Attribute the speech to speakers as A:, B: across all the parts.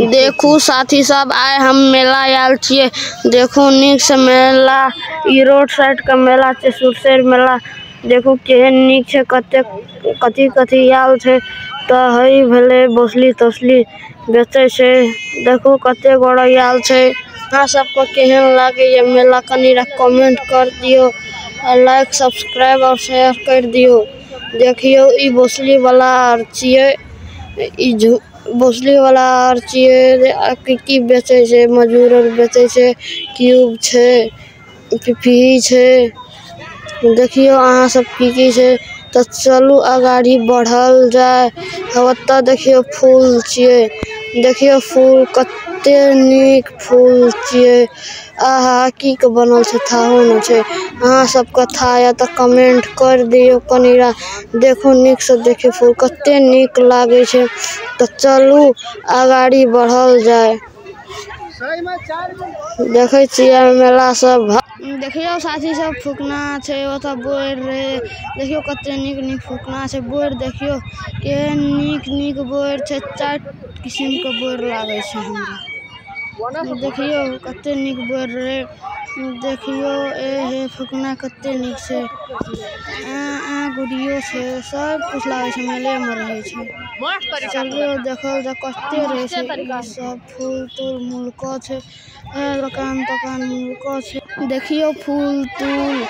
A: देखू साथी सब आए हम मेला आयल छियै देखू नीक से मेला रोड साइड का मेला छै सुरसैर मेला। देखू केहन नीक छै कते कथी, कथि आयल छै। तो हई भले बोसली तोसली, बेचे छै। देखू कते गोरे आयल छै। अहां सबके केहन लागे ये मेला, कनी कमेंट कर दियो लाइक सब्सक्राइब और शेयर कर दियो। देखियो इ भोसली वाला आर इ झु भोसली वाला आर छे की बेचे छै? मजूर आर बेचे छै? क्यूब छै? पीपी छै? देखियो अहाँ सब की की छै। त चलू अगाड़ी बढ़ल जाय। ओता देखियो फूल छे देखियो फूल कते निक फूल छिये। आहा, की के बनल छै थाहो ने छै। अहां सब के था ये ते कमेंट कर दियो कनीरा देखू, नीक से देखियो फूल, कते निक लागे छै। त चलू अगाडि बढ़ल जाय। देखे मेला सब देखियो, साथी सब, फुकना छै ओता बोर्ड रहे। देखियो, कते निक निक फुकना छै बोर्ड देखियो। केहन निक, नीक बोर्ड छै, चार किस्म के बोर्ड लागे छै हमरा। देखियो कते नीक बोर्ड रहे। देखियो ए हे फुकना कते नीक छै आ आ गुड़ियो छै सब कुछ लागे छै मेले में रहे छै। चलियो देखल जा कते रहे छै सब फूल तूल मुल्को छै दोकान तोकान मुल्को छै। देखियो फूल तूल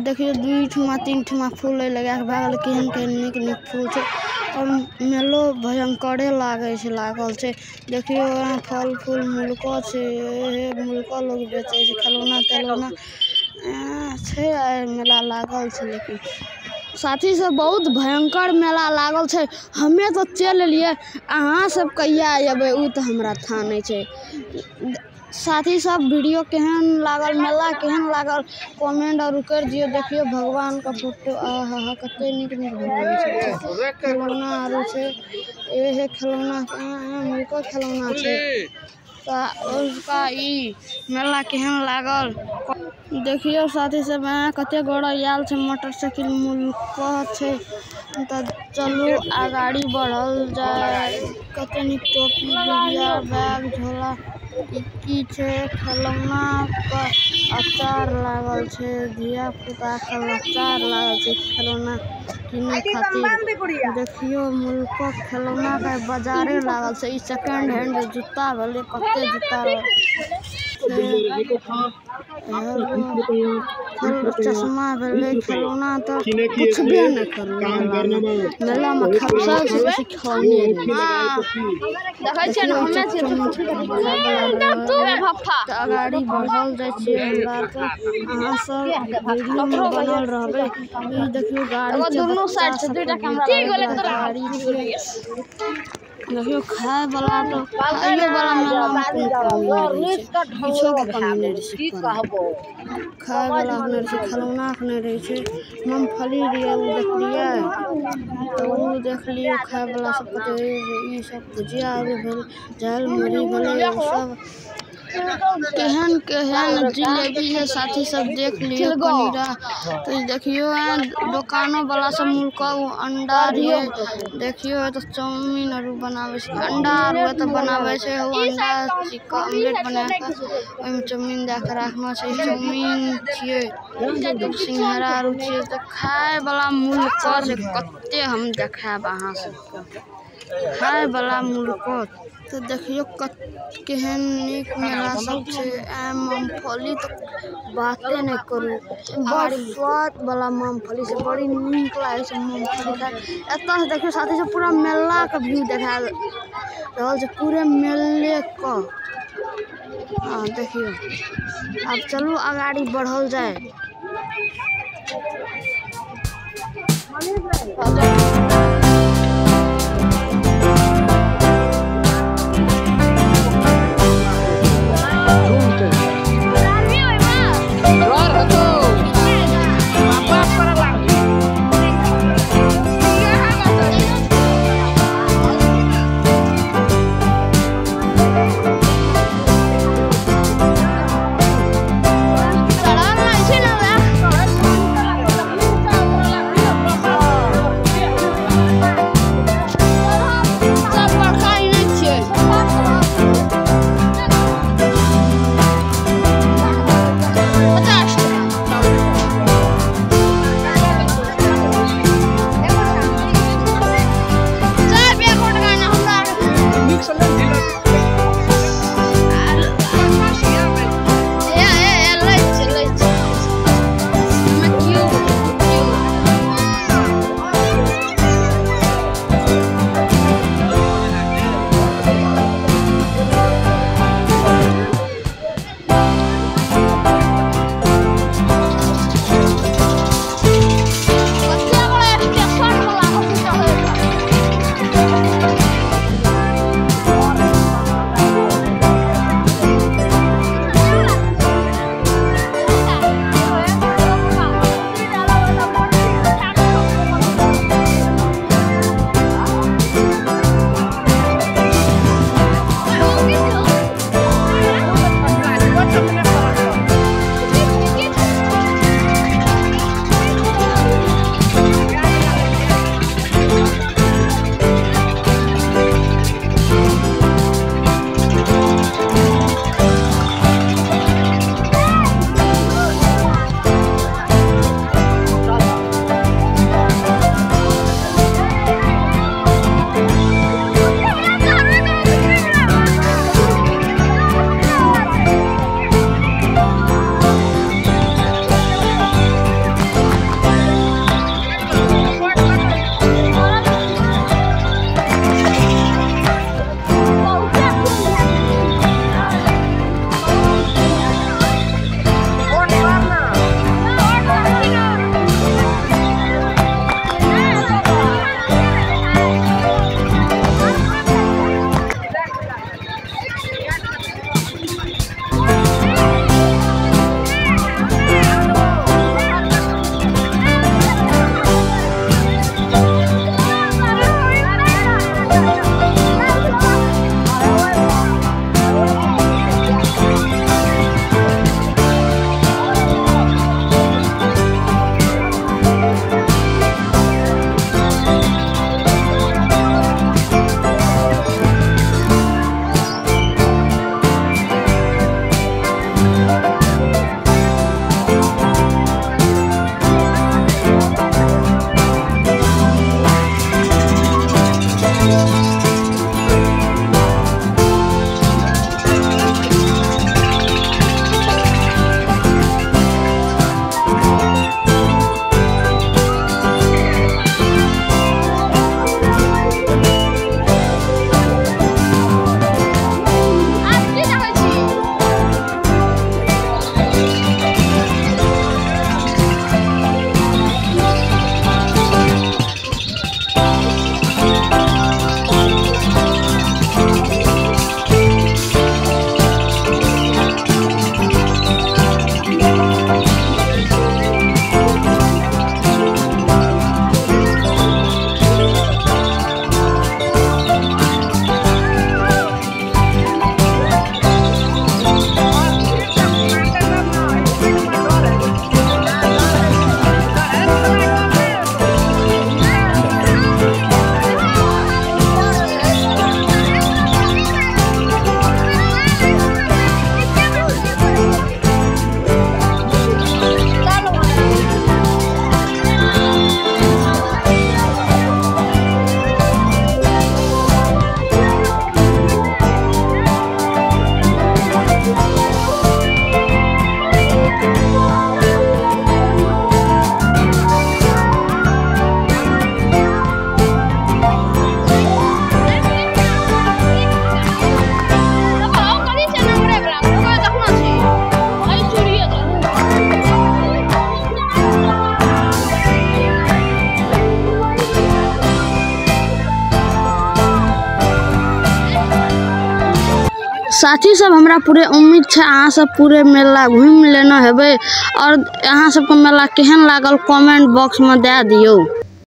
A: देखियो दुई ठुमा तीन ठुमा फूल लगा के भागल केहन केहन नीक नीक फूल छै। और मेलो भयंकरे लागे लागल छै। देखियो यहाँ फल फूल, मुल्को छै मुल्को लोग बेचे छै, खिलौना तिलौना। छै मेला लागल छै, लेकिन साथी सब बहुत भयंकर मेला लागल छै। हमें तो चल एलिये, अहां सब कहिया एबे? उ हमरा था नै छै। साथी सब वीडियो केहन लागल, मेला केहन लागल कमेंट और कर दियो, देखियो भगवान का फ़ोटो। आहा कते नीक नीक भगवान छै। खिलौना आरो छै। ए हे खिलौना मुल्को खिलौना छै। उसका इ मेला केहन लागल। देखियो साथी सब कते गोरा आयल छै, मोटरसाइकिल मुल्को छै। त, चलू अगाडि बढ़ल जाय। कते नीक टोपी बैग, झोला। छै खिलौना के अचार लागल छै। धिया पुता के अचार लागल छै खिलौना किने खातिर देखियो मुल्को खिलौना के बाजारे लागल छै सेकंड हैंड जूता भले कते जूता। चश्मा भेले खिलौना त पुछबे ने करू मेला में खपसा से हमें छियै तू भफ्फा बढ़ल जाय छियै हमरा के अहां सब वीडियो में बनल रहबे। देखियो गाड़ी दुनू साइड से दुइटा कैमरा ठीक गेलै तोरा। गाड़ी छै देखियो खाए वाला तो खाए वाला मेला में कोनो कमी नहीं छै। किछो के कमी नहीं रहे छै खाए वाला नहीं रहे छै खलौना के नहीं रहे छै। मूंगफली रहे उ देखलिए तो उ देखलिए खाए वाला सब कते ई सब भुजिया आरो भेल झाल मुरही भेले सब। केहन केहन जिलेबी है, साथी सब देख लियो कनीरा तो देखियो दुकानों वाला सब मुल्का अंडा रिए देखियो तो चाउमीन आर बनावे छै। अंडा आर तो बनावे छै उ अंडा चिका ऑमलेट बना के ओय में चाउमीन दे के राखना छै। चाउमीन छिये सिंघाड़ा आर छिये। तो खाए वाला मुल्का छै कते हम देखाब अहां सबके। खाए वाला मुल्को। तो देखियो कत केहन नीक मेला सब छै। आ मूंगफली तो बाते नहीं करू। बड़ स्वाद वाला मूंगफली से बड़ी नीक लागे छै मूंगफली खाय। एता से देखियो साथी सब पूरा मेला के व्यू देखा रहल छै पूरे मेले क। हाँ देखियो। अब चलू अगाडि बढ़ल जाय। साथी सब, हमरा पूरे उम्मीद छै अहाँ सब पूरे मेला घूम लेना हेबे। और अहाँ सबके मेला केहन लागल कमेंट बॉक्स में दे दियो।